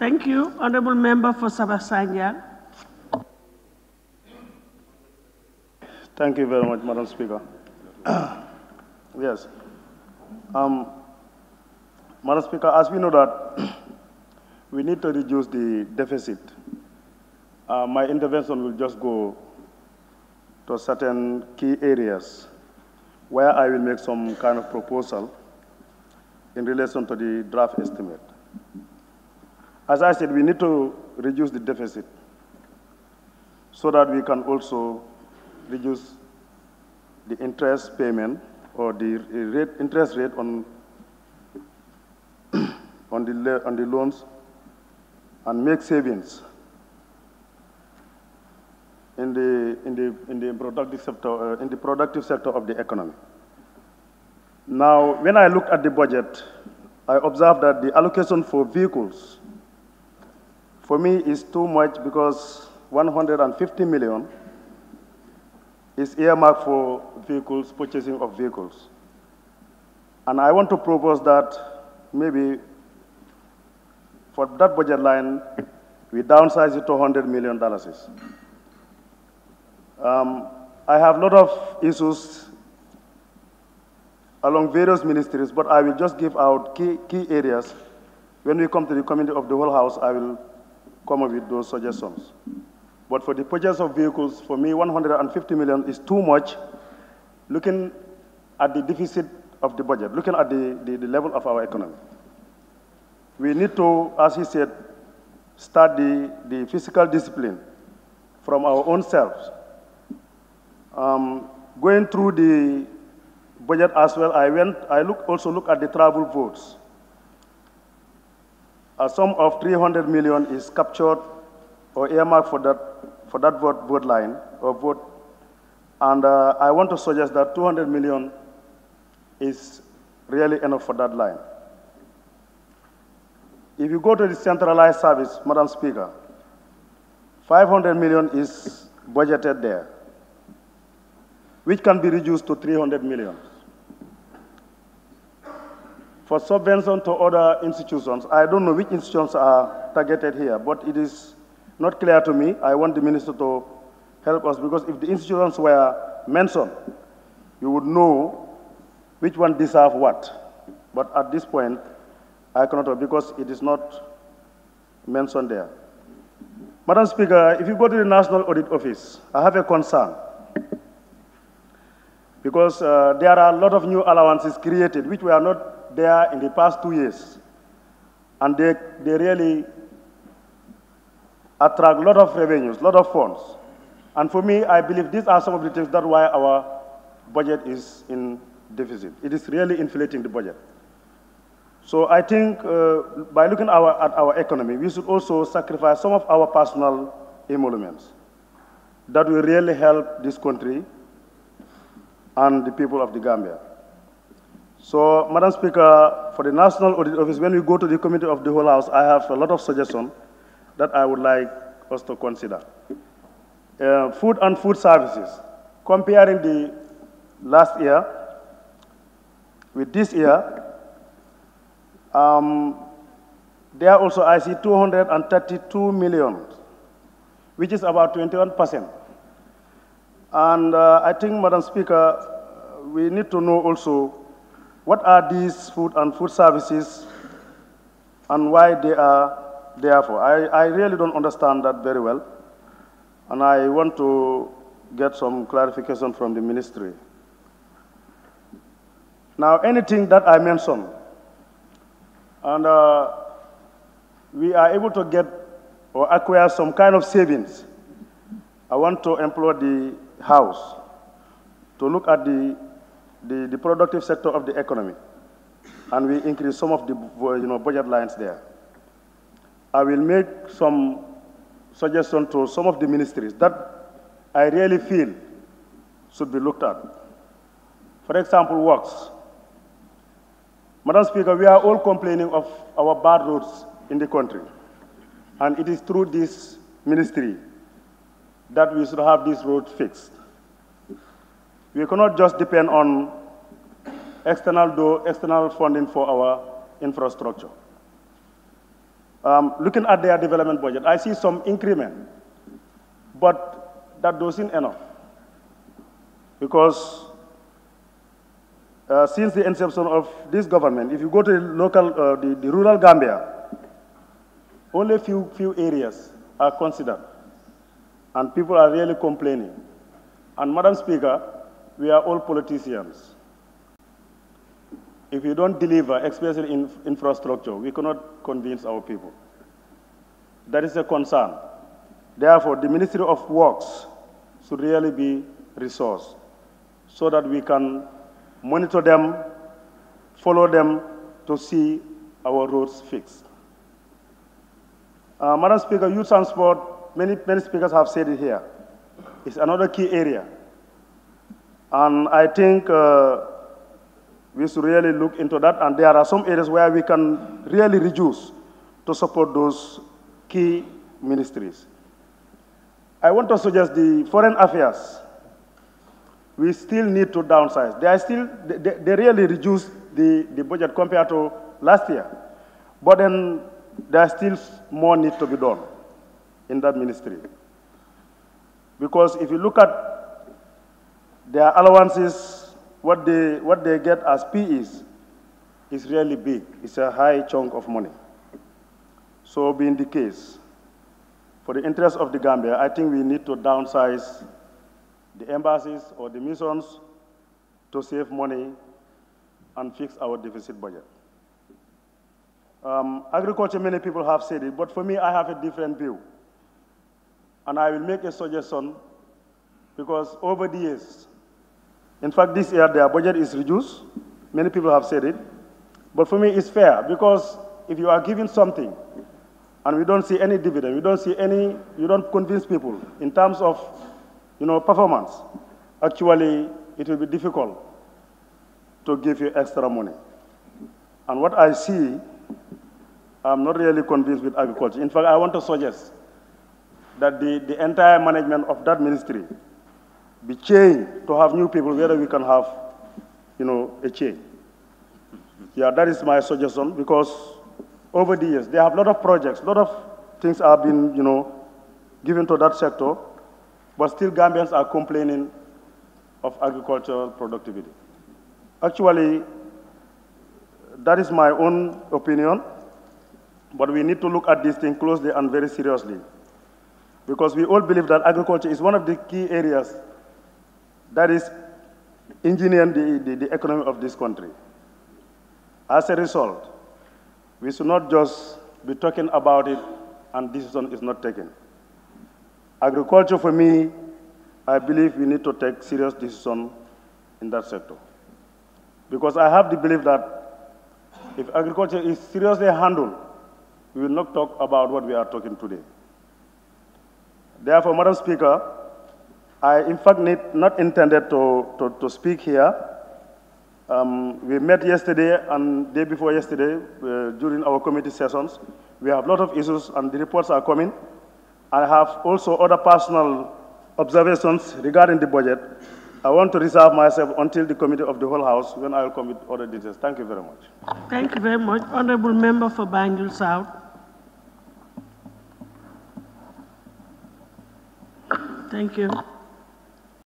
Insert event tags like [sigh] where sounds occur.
Thank you. Honorable Member for Sabach Sanjal. Thank you very much, Madam Speaker. [clears throat] yes. Um, Madam Speaker, as we know that [clears throat] we need to reduce the deficit, uh, my intervention will just go to certain key areas where I will make some kind of proposal in relation to the draft estimate. As I said, we need to reduce the deficit so that we can also reduce the interest payment or the rate, interest rate on, [clears throat] on, the, on the loans and make savings in the, in the, in the productive sector, uh, in the productive sector of the economy. Now, when I look at the budget, I observe that the allocation for vehicles, for me, is too much because 150 million is earmarked for vehicles, purchasing of vehicles. And I want to propose that maybe for that budget line, we downsize it to $100 million. Um, I have a lot of issues along various ministries, but I will just give out key, key areas. When we come to the committee of the whole house, I will come up with those suggestions. But for the purchase of vehicles, for me, 150 million is too much, looking at the deficit of the budget, looking at the, the, the level of our economy. We need to, as he said, start the, the physical discipline from our own selves. Um, going through the budget as well, I went, I look, also look at the travel votes. A sum of 300 million is captured or earmarked for that, for that vote, vote line or vote. And uh, I want to suggest that 200 million is really enough for that line. If you go to the centralized service, Madam Speaker, 500 million is budgeted there, which can be reduced to 300 million. For subvention to other institutions, I don't know which institutions are targeted here, but it is not clear to me. I want the minister to help us because if the institutions were mentioned, you would know which one deserve what. But at this point, I cannot because it is not mentioned there. Madam Speaker, if you go to the National Audit Office, I have a concern because uh, there are a lot of new allowances created which were not there in the past two years. And they, they really attract a lot of revenues, a lot of funds. And for me, I believe these are some of the things that why our budget is in deficit. It is really inflating the budget. So I think uh, by looking our, at our economy, we should also sacrifice some of our personal emoluments that will really help this country and the people of the Gambia. So, Madam Speaker, for the National Audit Office, when we go to the Committee of the Whole House, I have a lot of suggestions that I would like us to consider. Uh, food and food services, comparing the last year with this year, um, there also I see 232 million, which is about 21 percent. And uh, I think, Madam Speaker, we need to know also what are these food and food services and why they are there for. I, I really don't understand that very well. And I want to get some clarification from the ministry. Now, anything that I mentioned, and uh, we are able to get or acquire some kind of savings, I want to employ the House to look at the, the, the productive sector of the economy, and we increase some of the you know, budget lines there. I will make some suggestions to some of the ministries that I really feel should be looked at. For example, works. Madam Speaker, we are all complaining of our bad roads in the country. And it is through this ministry that we should have these roads fixed. We cannot just depend on external, do, external funding for our infrastructure. um, looking at their development budget, I see some increment, but that doesn't enough. Because uh, since the inception of this government, if you go to the local, uh, the, the rural Gambia, only few, few areas are considered, and people are really complaining. And Madam Speaker, we are all politicians. If we don't deliver, especially in infrastructure, we cannot convince our people. That is a concern. Therefore, the Ministry of Works should really be resourced so that we can monitor them, follow them to see our roads fixed. Uh, Madam Speaker, youth transport, many, many speakers have said it here. It's another key area. And I think uh, we should really look into that. And there are some areas where we can really reduce to support those key ministries. I want to suggest the foreign affairs. We still need to downsize. They are still, they, they really reduced the, the budget compared to last year. But then there still more need to be done in that ministry. Because if you look at their allowances, what they, what they get as PEs is really big. It's a high chunk of money. So being the case, for the interest of the Gambia, I think we need to downsize the embassies or the missions to save money and fix our deficit budget. Um, agriculture, many people have said it, but for me, I have a different view. And I will make a suggestion because over the years, in fact, this year their budget is reduced. Many people have said it. But for me, it's fair because if you are giving something and we don't see any dividend, we don't see any, you don't convince people in terms of, you know, performance, actually, it will be difficult to give you extra money. And what I see I'm not really convinced with agriculture. In fact, I want to suggest that the, the entire management of that ministry be changed to have new people whether we can have, you know, a change. Yeah, that is my suggestion because over the years, they have a lot of projects, a lot of things have been, you know, given to that sector, but still Gambians are complaining of agricultural productivity. Actually, that is my own opinion. But we need to look at this thing closely and very seriously. Because we all believe that agriculture is one of the key areas that is engineering the, the, the economy of this country. As a result, we should not just be talking about it and decision is not taken. Agriculture, for me, I believe we need to take serious decision in that sector. Because I have the belief that if agriculture is seriously handled, we will not talk about what we are talking today. Therefore, Madam Speaker, I in fact need, not intended to, to, to speak here. Um, we met yesterday and day before yesterday uh, during our committee sessions. We have a lot of issues and the reports are coming. I have also other personal observations regarding the budget. I want to reserve myself until the committee of the whole house when I will come with other details. Thank you very much. Thank you very much. Honorable Member for Banjul South. Thank you.